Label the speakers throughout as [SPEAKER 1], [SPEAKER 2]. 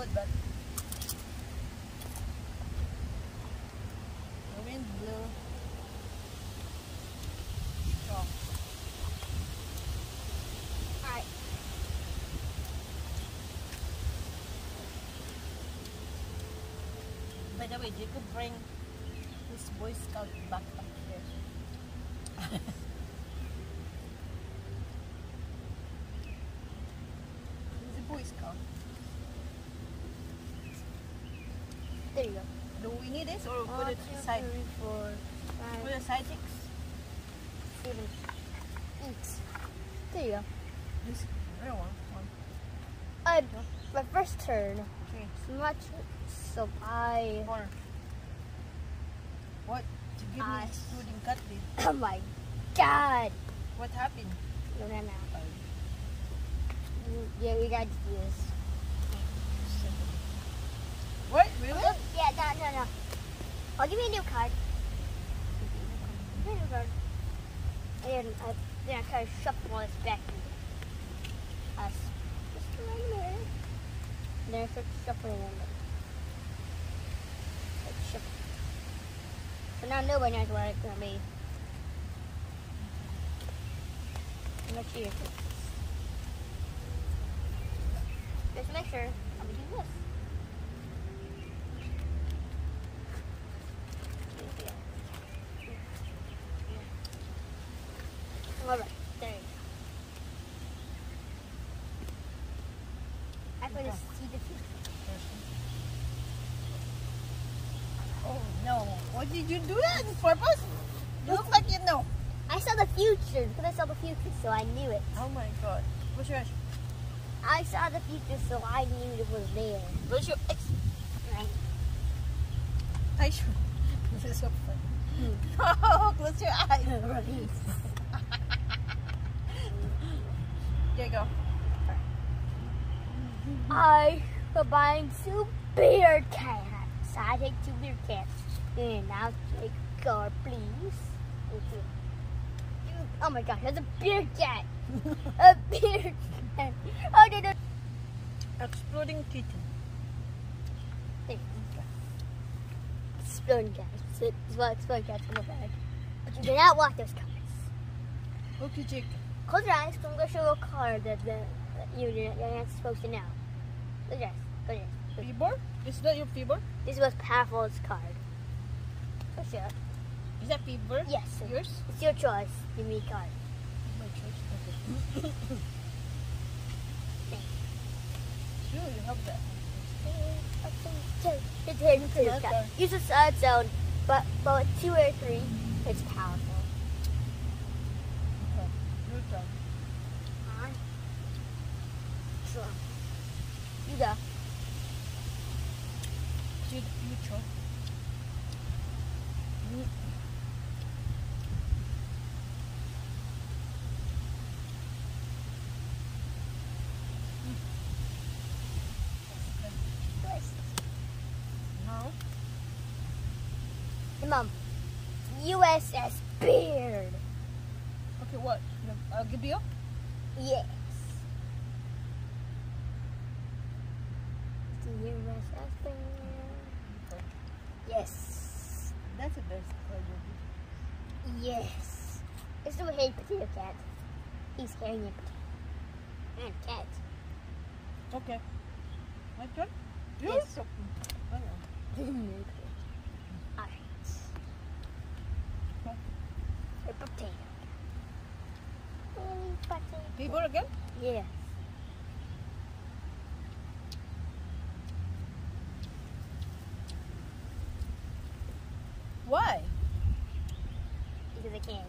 [SPEAKER 1] good, but the wind blew strong.
[SPEAKER 2] Alright.
[SPEAKER 1] By the way, you could bring this Boy Scout back up here. He's a Boy Scout.
[SPEAKER 2] There you go.
[SPEAKER 1] Do we need this or put it aside?
[SPEAKER 2] four,
[SPEAKER 1] Put
[SPEAKER 2] five,
[SPEAKER 1] it aside six?
[SPEAKER 2] seven, eight. There you go.
[SPEAKER 1] This real one. One,
[SPEAKER 2] Uh, my first turn.
[SPEAKER 1] three,
[SPEAKER 2] So much. So I.
[SPEAKER 1] four. What? To give me
[SPEAKER 2] I-
[SPEAKER 1] exploding cut did.
[SPEAKER 2] Oh my god.
[SPEAKER 1] What happened?
[SPEAKER 2] No, no, no. Yeah, we gotta do this.
[SPEAKER 1] What? Really?
[SPEAKER 2] Oh, yeah, no, no, no. I'll give you a new card. New card. And uh, then I kind of shuffle this back into us. Just a minute. And then I start shuffling them. Like shuffle. So now nobody knows where it's gonna be. Let's see if it's. Just make sure I'm gonna do this. Alright, there you go. I'm gonna
[SPEAKER 1] Okay.
[SPEAKER 2] see the future.
[SPEAKER 1] Oh no! What did you do that on purpose? You look like you know.
[SPEAKER 2] I saw the future because I saw the future, so I knew it.
[SPEAKER 1] Oh my god! What's yours?
[SPEAKER 2] I saw the future, so I knew it was there.
[SPEAKER 1] What's your ex?
[SPEAKER 2] Right?
[SPEAKER 1] I should. This is so funny. Oh, close your eyes. There you go.
[SPEAKER 2] I combined two bear cats. I take two bear cats. And I'll take a car, please. You- Oh my gosh, that's a beer cat. a beer cat. Oh, no, no.
[SPEAKER 1] Exploding kitten.
[SPEAKER 2] There you go. Exploding cats. This is what exploding cats look like. But you do not want those colors.
[SPEAKER 1] Okay, chick.
[SPEAKER 2] Close your eyes, I'm going to show you a card that, the, that you, you're not supposed to know. Look at this. Close your eyes.
[SPEAKER 1] Fever? Is that your fever?
[SPEAKER 2] This is what's powerful card. Your.
[SPEAKER 1] Is that fever?
[SPEAKER 2] Yes.
[SPEAKER 1] Yours?
[SPEAKER 2] It's your choice. Give me a card.
[SPEAKER 1] My choice. Okay. Sure, you have that.
[SPEAKER 2] It's hidden too.
[SPEAKER 1] Okay.
[SPEAKER 2] Okay. Use a side zone, but but with two or three, it's powerful.
[SPEAKER 1] Okay. Your turn.
[SPEAKER 2] Alright. Sure. You go.
[SPEAKER 1] See the future. You- Now,
[SPEAKER 2] Hey, Mom. USS Beard.
[SPEAKER 1] okay, what? I'll give you.
[SPEAKER 2] Yes. The USS Beard. Yes.
[SPEAKER 1] That's the best card.
[SPEAKER 2] Yes. It's the hey potato cat. He's carrying a potato. And cat.
[SPEAKER 1] Okay. My turn?
[SPEAKER 2] Yes.
[SPEAKER 1] Yours? Oh, okay.
[SPEAKER 2] Alright. A potato. Potato.
[SPEAKER 1] Fever again?
[SPEAKER 2] Yes.
[SPEAKER 1] Why?
[SPEAKER 2] Because I can.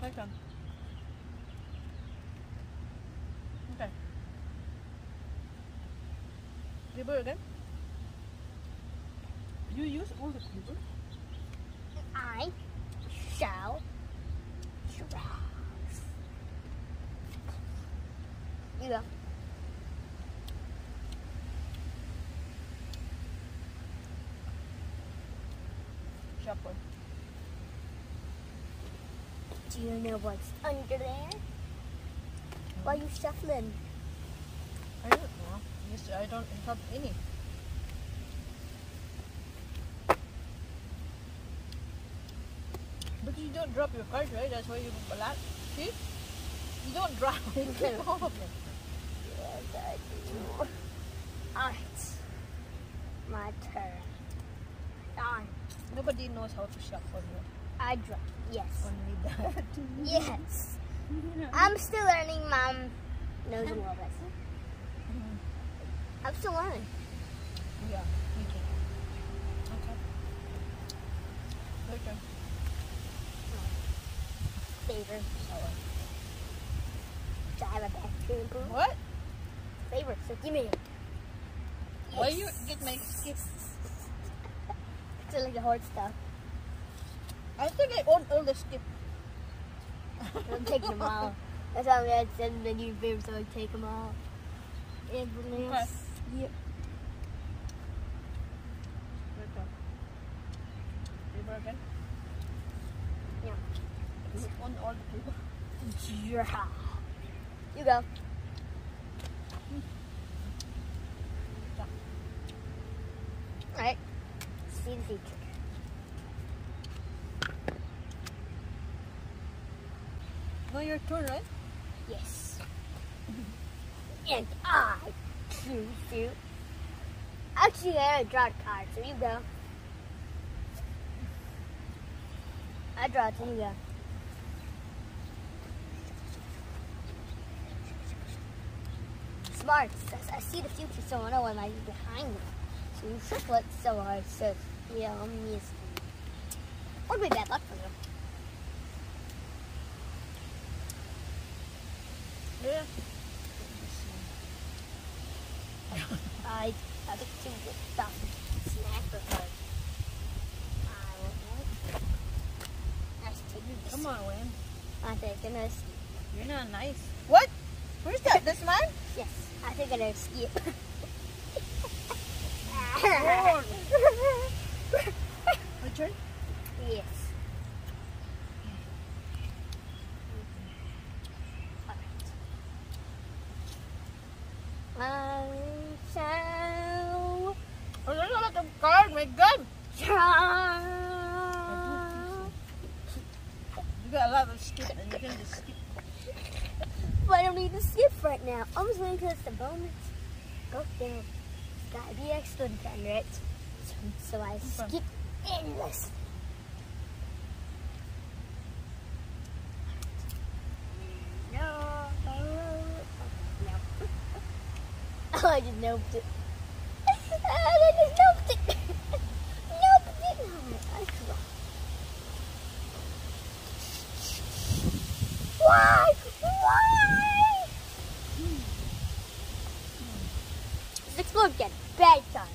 [SPEAKER 1] My turn. Okay. Fever again? You use all the fever?
[SPEAKER 2] I shall draw. You go. Do you know what's under there? Why are you shuffling?
[SPEAKER 1] I don't know. Yes, I don't have any. But you don't drop your cards, right? That's why you balat. See? You don't drop of them.
[SPEAKER 2] Yes, I do. Alright. My turn. On.
[SPEAKER 1] Nobody knows how to shuffle here.
[SPEAKER 2] I draw. Yes.
[SPEAKER 1] Only that.
[SPEAKER 2] Yes. I'm still learning, Mom. Knows a little bit. I'm still learning.
[SPEAKER 1] yeah, me too. Okay. Your turn.
[SPEAKER 2] Favor. So I have a brew.
[SPEAKER 1] What?
[SPEAKER 2] Favor. So give me it.
[SPEAKER 1] Why you get my skip?
[SPEAKER 2] Like the hard stuff.
[SPEAKER 1] I think I own all the skip.
[SPEAKER 2] I'm taking them all. That's how we had said the new favor, so I take them all. Everything
[SPEAKER 1] Okay.
[SPEAKER 2] else. Yep.
[SPEAKER 1] Again?
[SPEAKER 2] Yeah.
[SPEAKER 1] You own all the paper.
[SPEAKER 2] Yeah. You go. Alright. See the future.
[SPEAKER 1] No, your turn, right?
[SPEAKER 2] Yes. and I choose you. Actually, I draw a card, so you go. I draw it, so you go. Smart. I- I see the future, so I know what lies behind me. So you shuffle it so hard, so yeah, I'm missed. Would be bad luck for you.
[SPEAKER 1] Yeah.
[SPEAKER 2] I I think two good stuff. Snack for her. I will not. That's taking this.
[SPEAKER 1] Come on, Wayne.
[SPEAKER 2] I'm taking this.
[SPEAKER 1] You're not nice. What? Where's that? This mine?
[SPEAKER 2] Yes, I think I'm gonna skip.
[SPEAKER 1] Oh. My turn?
[SPEAKER 2] yes. I shall
[SPEAKER 1] Oh, there's a lot of. My God.
[SPEAKER 2] try.
[SPEAKER 1] You got a lot of skip and you can just skip.
[SPEAKER 2] But I don't need to skip right now. I'm just waiting because the bonus go down. Gotta be extra done, right? So, so I skip endless. No. No. Oh, I just noped it. Why? Why? Let's explore again. Bad time.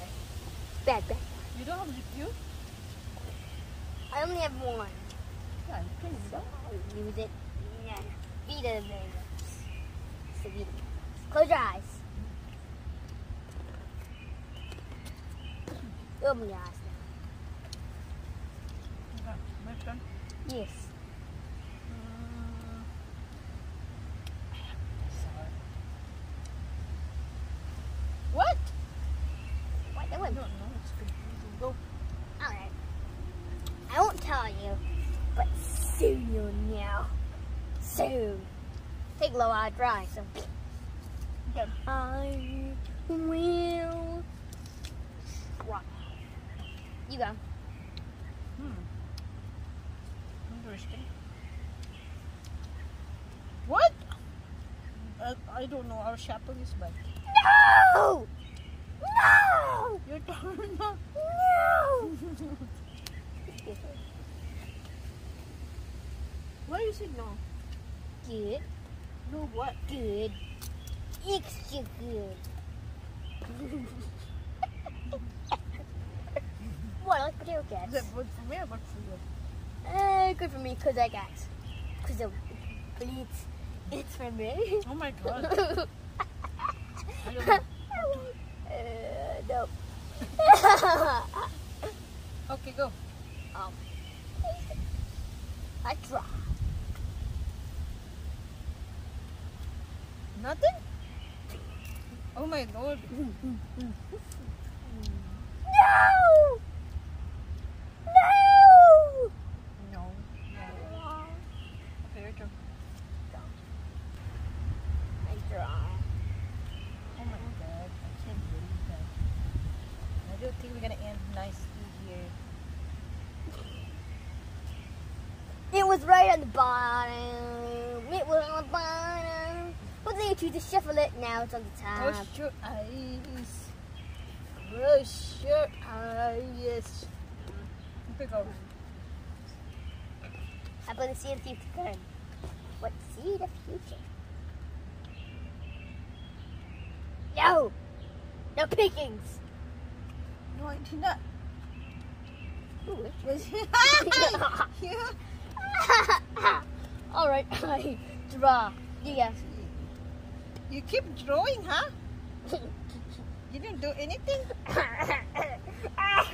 [SPEAKER 2] Bad, bad.
[SPEAKER 1] You don't have you?
[SPEAKER 2] I only have one.
[SPEAKER 1] Yeah, you can use
[SPEAKER 2] So use it. Yeah. Vita Vegas. It's Vita. Close your eyes.
[SPEAKER 1] Okay, my turn.
[SPEAKER 2] Yes.
[SPEAKER 1] Sorry. What?
[SPEAKER 2] Wait, that
[SPEAKER 1] I
[SPEAKER 2] one.
[SPEAKER 1] don't know. It's confusing. Go.
[SPEAKER 2] Alright. I won't tell you, but soon you'll know. Soon. Take a little while to dry, so.
[SPEAKER 1] Okay.
[SPEAKER 2] I will try. You go.
[SPEAKER 1] Hmm. Interesting. What? Uh, I don't know. Our is bad.
[SPEAKER 2] No! No!
[SPEAKER 1] Your turn.
[SPEAKER 2] No!
[SPEAKER 1] Why you say no?
[SPEAKER 2] Good,
[SPEAKER 1] No what?
[SPEAKER 2] good, extra good. what, I like potato
[SPEAKER 1] Is
[SPEAKER 2] cats?
[SPEAKER 1] that good for me or good for you?
[SPEAKER 2] Uh, good for me, because I got Because it but it's, for me.
[SPEAKER 1] Oh my god. I don't know.
[SPEAKER 2] uh, no.
[SPEAKER 1] Okay, go.
[SPEAKER 2] um, I try.
[SPEAKER 1] Nothing? Oh my lord.
[SPEAKER 2] No! No.
[SPEAKER 1] No. Okay, your turn.
[SPEAKER 2] I draw.
[SPEAKER 1] Oh my god. I can't believe that. I don't think we're gonna end nicely here.
[SPEAKER 2] It was right on the bottom. It was on the bottom. But then you choose to shuffle it. Now it's on the top.
[SPEAKER 1] Close your eyes. Close your eyes. Okay, go.
[SPEAKER 2] How about the see the future? What see the future? No! No pickings!
[SPEAKER 1] No, I did not.
[SPEAKER 2] Ooh,
[SPEAKER 1] Was you?
[SPEAKER 2] All right, I draw. You guess.
[SPEAKER 1] You keep drawing, huh? You didn't do anything?
[SPEAKER 2] I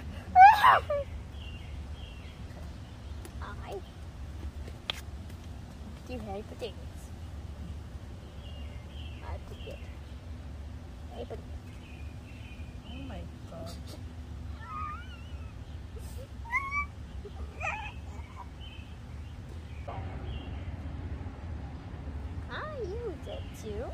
[SPEAKER 2] do Harry Potatoes. I pick it. Harry Potato.
[SPEAKER 1] Oh my god.
[SPEAKER 2] I use it too.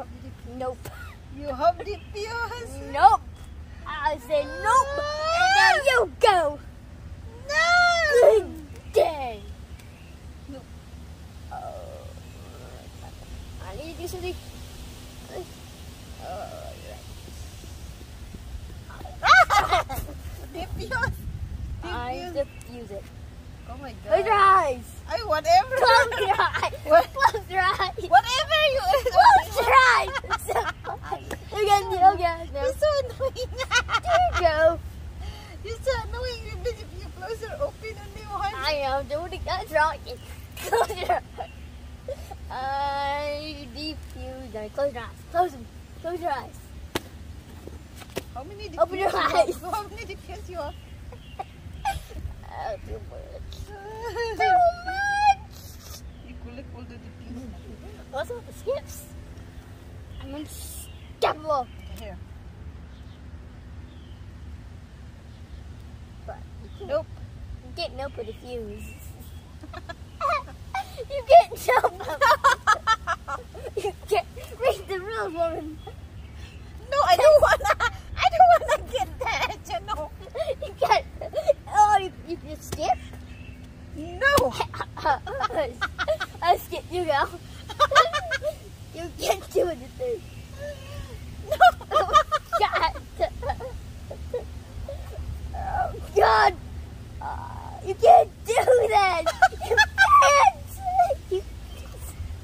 [SPEAKER 1] Have the
[SPEAKER 2] Nope.
[SPEAKER 1] you have the fuse.
[SPEAKER 2] Nope. I said nope. And now you go.
[SPEAKER 1] No.
[SPEAKER 2] Good day.
[SPEAKER 1] Nope.
[SPEAKER 2] Oh, I need to do something.
[SPEAKER 1] The fuse. The
[SPEAKER 2] I
[SPEAKER 1] fuse.
[SPEAKER 2] defuse it.
[SPEAKER 1] Oh my
[SPEAKER 2] Close your eyes.
[SPEAKER 1] I whatever.
[SPEAKER 2] Close your eyes.
[SPEAKER 1] What?
[SPEAKER 2] Close your eyes.
[SPEAKER 1] Whatever you.
[SPEAKER 2] Close your eyes. Again, oh, again. No.
[SPEAKER 1] You're so annoying.
[SPEAKER 2] There you go.
[SPEAKER 1] You're so annoying. You if you close or open only one.
[SPEAKER 2] I am doing it. That's wrong. Close your eyes. I defuse them. Close your eyes. Close them. Close your eyes.
[SPEAKER 1] How many
[SPEAKER 2] Open your
[SPEAKER 1] defuse you
[SPEAKER 2] eyes.
[SPEAKER 1] How many defuse you have?
[SPEAKER 2] Oh, too much. Too much.
[SPEAKER 1] could all the defuse.
[SPEAKER 2] What's with the skips? I'm unstoppable.
[SPEAKER 1] Here.
[SPEAKER 2] But
[SPEAKER 1] Nope.
[SPEAKER 2] get no for defuse. you get no. you get read the rules, woman.
[SPEAKER 1] No, I don't wanna. I don't wanna get that. You know.
[SPEAKER 2] You get. Oh, you, you just skip.
[SPEAKER 1] No.
[SPEAKER 2] I skip. You go. you get to it. Thing.
[SPEAKER 1] No.
[SPEAKER 2] God. Oh God. Uh, you can't do that. You can't. You,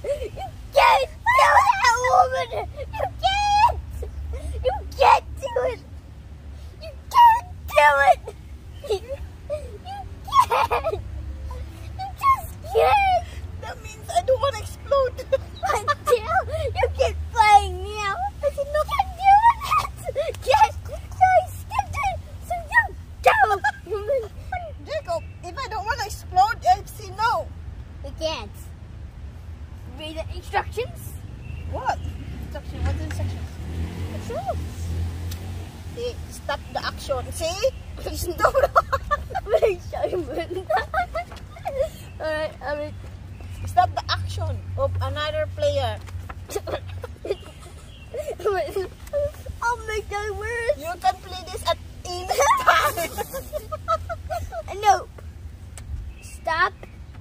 [SPEAKER 2] you can't do that, woman. You can't. You can't do it. You can't do it. You, you can't. You just can't.
[SPEAKER 1] That means I don't wanna explode.
[SPEAKER 2] Until you keep playing now. I said, no, can't do it. Yes. So I skipped it. So you go.
[SPEAKER 1] Jacob, if I don't wanna explode, I say no.
[SPEAKER 2] Read the instructions.
[SPEAKER 1] What? Instructions? What's the instruction?
[SPEAKER 2] Instructions.
[SPEAKER 1] See, stop the action. See? Stop.
[SPEAKER 2] Very sharp. Alright, I mean,
[SPEAKER 1] stop the action of another player.
[SPEAKER 2] I'll make that worse.
[SPEAKER 1] You can play this at any time.
[SPEAKER 2] Nope.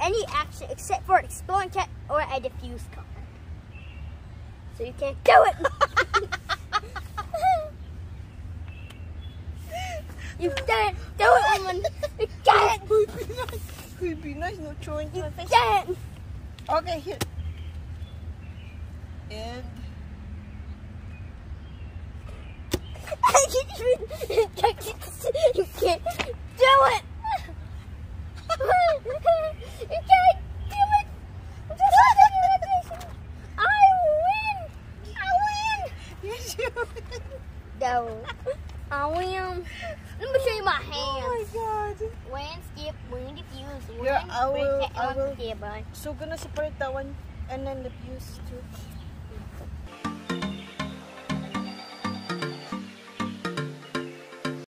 [SPEAKER 2] Any action except for an exploding cat or a defuse card. So you can't do it. you can't do it, woman. You can't.
[SPEAKER 1] Could be nice. Be nice. No throwing to
[SPEAKER 2] You
[SPEAKER 1] face.
[SPEAKER 2] can't.
[SPEAKER 1] Okay, here. And
[SPEAKER 2] you can't do it. You can't do it. I win. I win.
[SPEAKER 1] yes, you.
[SPEAKER 2] No. I will. Let me show you my hands.
[SPEAKER 1] Oh my god.
[SPEAKER 2] One skip, one defuse, one
[SPEAKER 1] Yeah, I will- I will-
[SPEAKER 2] bud.
[SPEAKER 1] So gonna separate that one and then defuse too.